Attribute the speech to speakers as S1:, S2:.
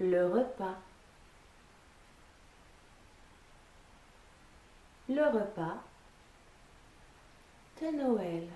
S1: le repas. Le repas de Noël.